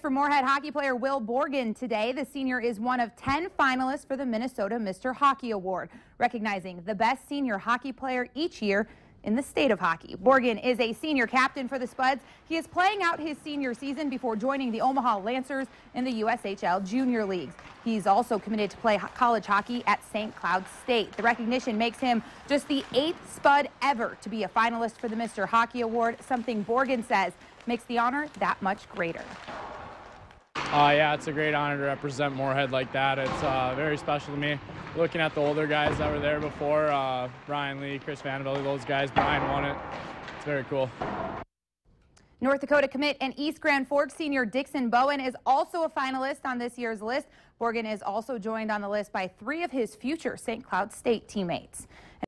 For Moorhead hockey player Will Borgen today, the senior is one of 10 finalists for the Minnesota Mr. Hockey Award, recognizing the best senior hockey player each year in the state of hockey. Borgen is a senior captain for the Spuds. He is playing out his senior season before joining the Omaha Lancers in the USHL Junior Leagues. He's also committed to play college hockey at St. Cloud State. The recognition makes him just the eighth Spud ever to be a finalist for the Mr. Hockey Award, something Borgen says makes the honor that much greater. Uh, yeah, it's a great honor to represent Moorhead like that. It's uh, very special to me. Looking at the older guys that were there before, uh, Brian Lee, Chris VandeVelde, those guys, Brian won it. It's very cool. North Dakota commit and East Grand Forks senior Dixon Bowen is also a finalist on this year's list. Borgen is also joined on the list by three of his future St. Cloud State teammates.